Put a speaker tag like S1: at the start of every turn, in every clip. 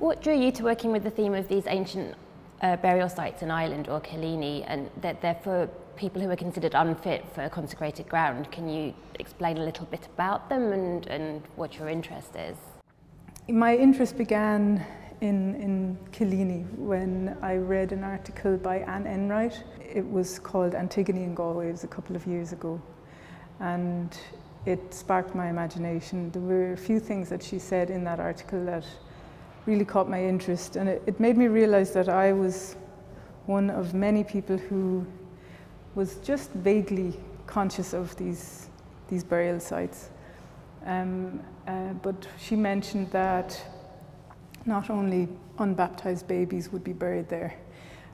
S1: What drew you to working with the theme of these ancient uh, burial sites in Ireland or cilliní and that they're for people who are considered unfit for consecrated ground? Can you explain a little bit about them and, and what your interest is?
S2: My interest began in, in cilliní when I read an article by Anne Enright. It was called Antigone in Galway, it was a couple of years ago. And it sparked my imagination. There were a few things that she said in that article that really caught my interest and it, it made me realize that I was one of many people who was just vaguely conscious of these, these burial sites. Um, uh, but she mentioned that not only unbaptized babies would be buried there,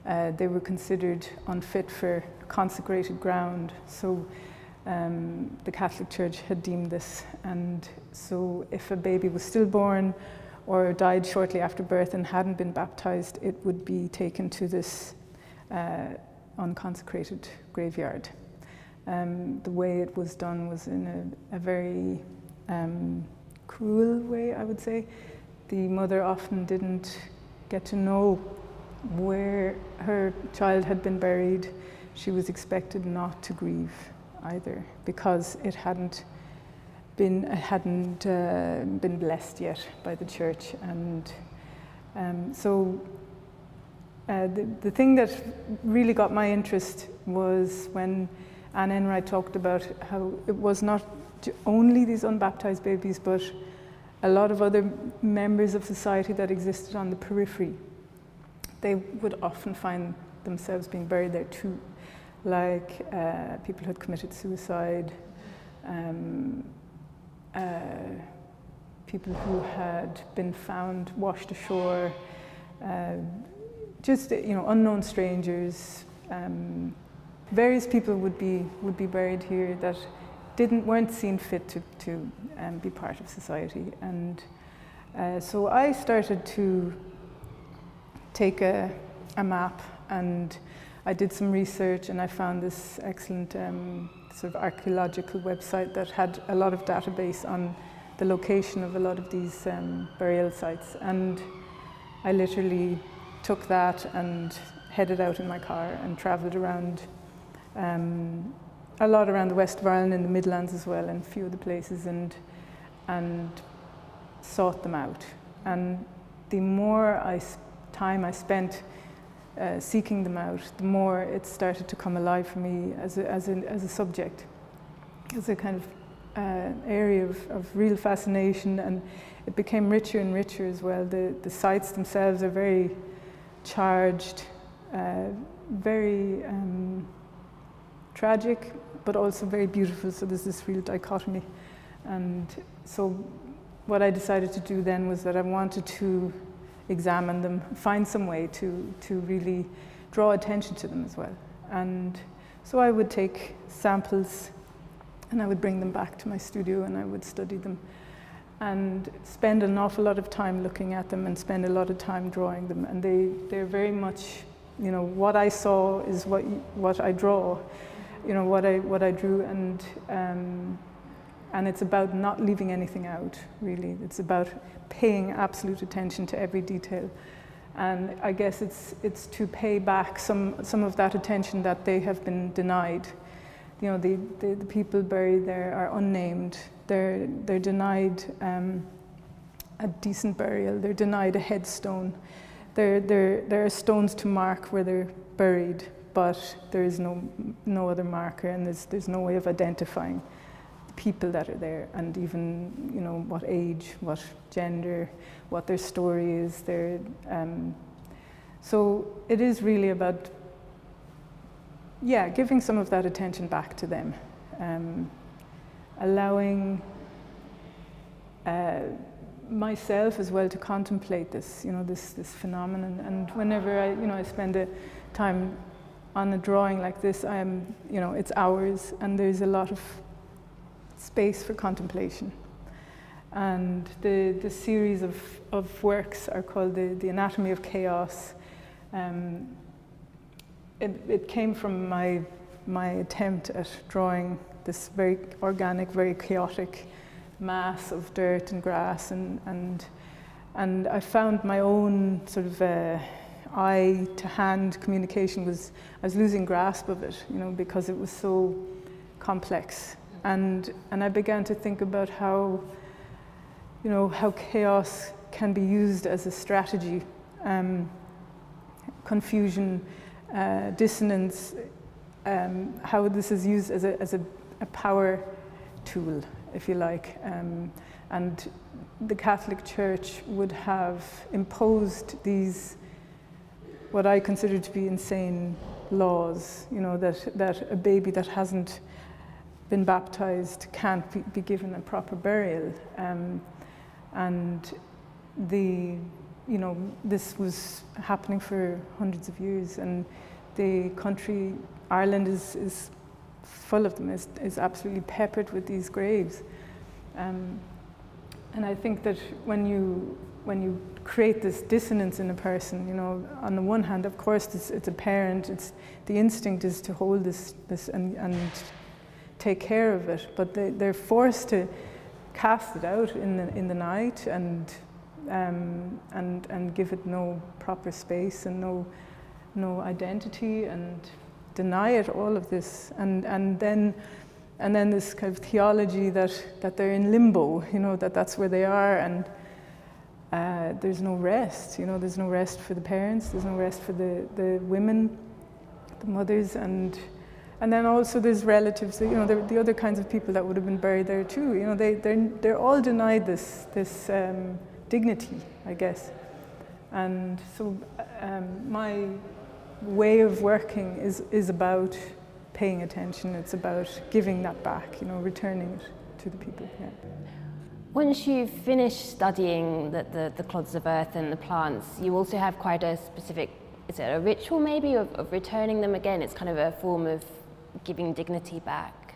S2: uh, they were considered unfit for consecrated ground. So um, the Catholic Church had deemed this. And so if a baby was stillborn or died shortly after birth and hadn't been baptized, it would be taken to this uh, unconsecrated graveyard. Um, the way it was done was in a, a very um, cruel way, I would say the mother often didn't get to know where her child had been buried. She was expected not to grieve either because it hadn't been hadn't uh, been blessed yet by the church, and um, so uh, the the thing that really got my interest was when Anne Enright talked about how it was not only these unbaptized babies, but a lot of other members of society that existed on the periphery, they would often find themselves being buried there too, like uh, people who had committed suicide, um, uh, people who had been found washed ashore, uh, just you know unknown strangers. Um, various people would be would be buried here that didn't weren't seen fit to, to um, be part of society. And uh, so I started to take a, a, map and I did some research and I found this excellent um, sort of archaeological website that had a lot of database on the location of a lot of these um, burial sites. And I literally took that and headed out in my car and traveled around um, a lot around the west of Ireland and the Midlands as well, and a few other places, and and sought them out. And the more I time I spent uh, seeking them out, the more it started to come alive for me as a, as a, as a subject, as a kind of uh, area of, of real fascination, and it became richer and richer as well. The, the sites themselves are very charged, uh, very um, tragic, but also very beautiful. So there's this real dichotomy. And so what I decided to do then was that I wanted to examine them, find some way to, to really draw attention to them as well. And so I would take samples and I would bring them back to my studio and I would study them and spend an awful lot of time looking at them and spend a lot of time drawing them. And they, they're very much, you know, what I saw is what, what I draw you know, what I, what I drew and, um, and it's about not leaving anything out, really. It's about paying absolute attention to every detail. And I guess it's, it's to pay back some, some of that attention that they have been denied. You know, the, the, the people buried there are unnamed. They're, they're denied um, a decent burial. They're denied a headstone. There, there, there are stones to mark where they're buried but there is no, no other marker and there's, there's no way of identifying people that are there and even, you know, what age, what gender, what their story is. Their, um, so it is really about, yeah, giving some of that attention back to them, um, allowing uh, myself as well to contemplate this, you know, this, this phenomenon. And whenever I, you know, I spend a time on a drawing like this, I'm, you know, it's hours and there's a lot of space for contemplation. And the, the series of, of works are called the, the Anatomy of Chaos. Um, it, it came from my, my attempt at drawing this very organic, very chaotic mass of dirt and grass and, and and I found my own sort of uh, eye to hand communication was, I was losing grasp of it, you know, because it was so complex. And, and I began to think about how, you know, how chaos can be used as a strategy. Um, confusion, uh, dissonance, um, how this is used as a, as a, a power tool, if you like. Um, and the Catholic Church would have imposed these, what I consider to be insane laws, you know, that, that a baby that hasn't been baptized can't be, given a proper burial. Um, and the, you know, this was happening for hundreds of years, and the country, Ireland, is, is full of them, is, is absolutely peppered with these graves. Um, and I think that when you when you create this dissonance in a person, you know, on the one hand, of course, it's, it's a parent. It's the instinct is to hold this this and, and take care of it, but they, they're forced to cast it out in the in the night and um, and and give it no proper space and no no identity and deny it all of this. And and then and then this kind of theology that, that they're in limbo, you know, that that's where they are, and uh, there's no rest, you know, there's no rest for the parents, there's no rest for the, the women, the mothers, and and then also there's relatives, you know, the, the other kinds of people that would have been buried there too, you know, they, they're, they're all denied this, this um, dignity, I guess. And so um, my way of working is, is about paying attention. It's about giving that back, you know, returning it to the people. Yeah.
S1: Once you've finished studying the, the, the, clods of earth and the plants, you also have quite a specific, is it a ritual maybe, of, of returning them again? It's kind of a form of giving dignity back.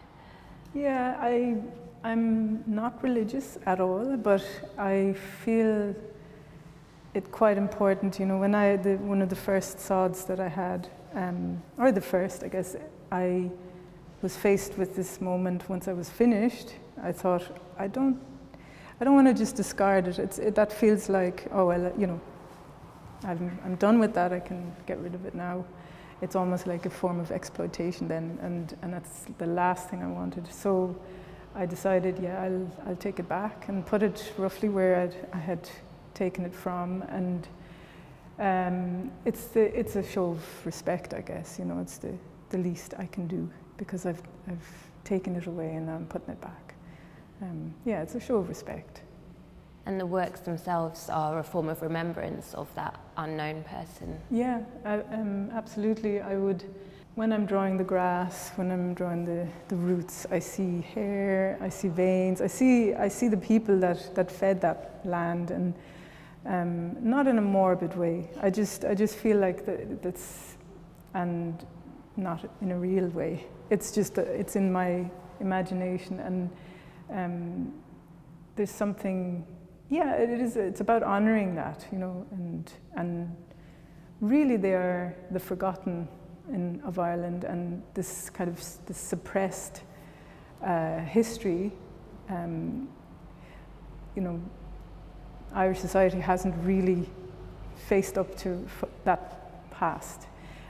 S2: Yeah, I, I'm not religious at all, but I feel it quite important. You know, when I, the, one of the first sods that I had, um, or the first, I guess, I was faced with this moment once I was finished. I thought, I don't, I don't want to just discard it. It's, it. That feels like, oh, well, you know, I'm, I'm done with that. I can get rid of it now. It's almost like a form of exploitation then, and, and that's the last thing I wanted. So I decided, yeah, I'll, I'll take it back and put it roughly where I'd, I had taken it from. And um, it's, the, it's a show of respect, I guess. You know, it's the, the least I can do because I've, I've taken it away and I'm putting it back. Um, yeah, it's a show of respect.
S1: And the works themselves are a form of remembrance of that unknown person.
S2: Yeah, I, um, absolutely. I would, when I'm drawing the grass, when I'm drawing the, the roots, I see hair, I see veins, I see, I see the people that, that fed that land and um, not in a morbid way. I just, I just feel like that, that's, and not in a real way. It's just, a, it's in my imagination and um, there's something, yeah, it is, it's about honoring that, you know, and, and really they are the forgotten in, of Ireland and this kind of this suppressed uh, history, um, you know, Irish society hasn't really faced up to that past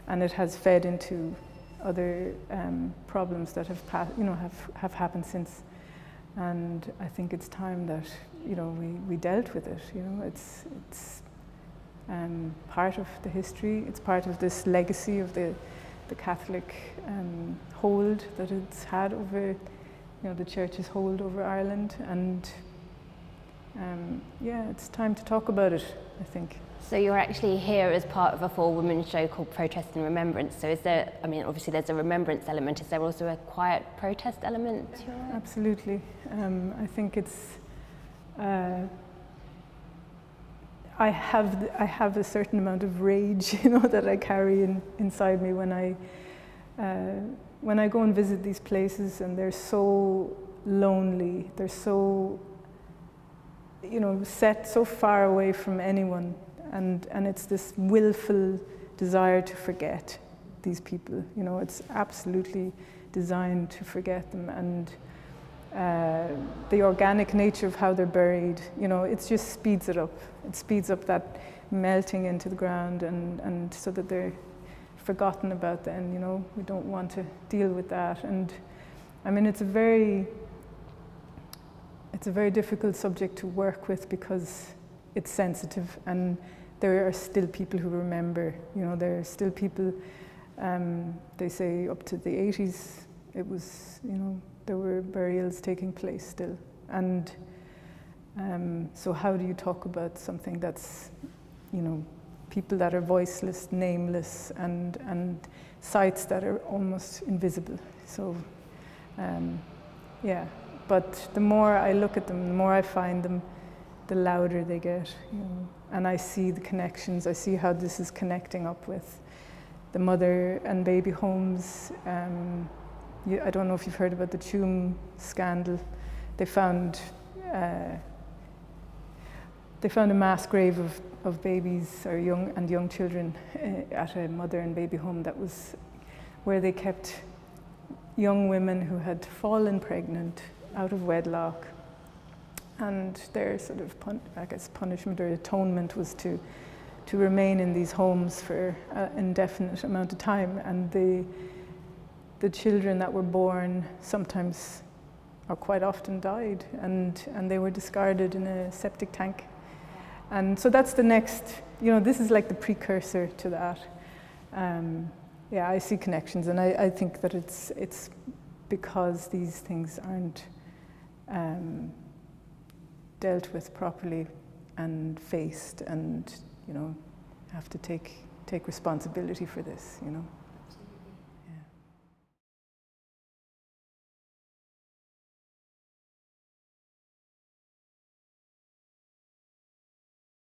S2: and it has fed into other um, problems that have, you know, have, have happened since. And I think it's time that you know we, we dealt with it. You know, it's it's um, part of the history. It's part of this legacy of the the Catholic um, hold that it's had over you know the Church's hold over Ireland. And um, yeah, it's time to talk about it. I think.
S1: So you're actually here as part of a four-woman show called Protest and Remembrance. So is there, I mean, obviously there's a remembrance element. Is there also a quiet protest element?
S2: Absolutely. Um, I think it's, uh, I have, I have a certain amount of rage, you know, that I carry in, inside me when I, uh, when I go and visit these places and they're so lonely, they're so, you know, set so far away from anyone and, and it's this willful desire to forget these people. You know, it's absolutely designed to forget them. And uh, the organic nature of how they're buried, you know, it just speeds it up. It speeds up that melting into the ground and, and so that they're forgotten about then, you know, we don't want to deal with that. And I mean, it's a very, it's a very difficult subject to work with because it's sensitive and there are still people who remember, you know, there are still people, um, they say up to the 80s, it was, you know, there were burials taking place still. And um, so how do you talk about something that's, you know, people that are voiceless, nameless, and, and sites that are almost invisible. So, um, yeah. But the more I look at them, the more I find them, the louder they get. You know? And I see the connections. I see how this is connecting up with the mother and baby homes. Um, you, I don't know if you've heard about the Tuam scandal. They found uh, they found a mass grave of, of babies or young and young children uh, at a mother and baby home that was where they kept young women who had fallen pregnant out of wedlock. And their sort of, I guess, punishment or atonement was to, to remain in these homes for an indefinite amount of time. And the, the children that were born sometimes or quite often died, and, and they were discarded in a septic tank and so that's the next, you know, this is like the precursor to that. Um, yeah, I see connections, and I, I, think that it's, it's because these things aren't um, dealt with properly and faced, and, you know, have to take, take responsibility for this, you know.